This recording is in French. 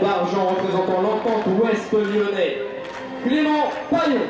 d'argent représentant l'entente ouest lyonnais. Clément Paillon.